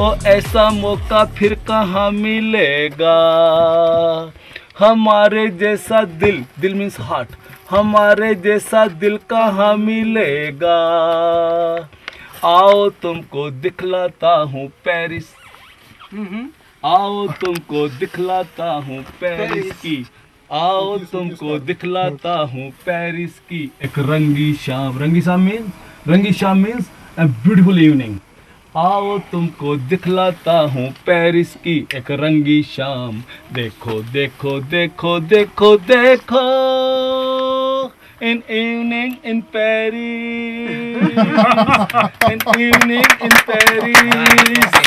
ओ ऐसा मौका फिर कहाँ मिलेगा? हमारे जैसा दिल दिल मीन्स हार्ट हमारे जैसा दिल कहाँ मिलेगा? आओ तुमको दिखलाता हूँ पेरिस। आओ तुमको दिखलाता हूँ पेरिस की। आओ तुमको दिखलाता हूँ पेरिस की। एक रंगी शाम। रंगी शाम मीन्स रंगी शाम मीन्स ए beautiful evening आओ तुमको दिखलाता हूँ पेरिस की एक रंगी शाम। देखो देखो देखो देखो देखो in evening in Paris in evening in Paris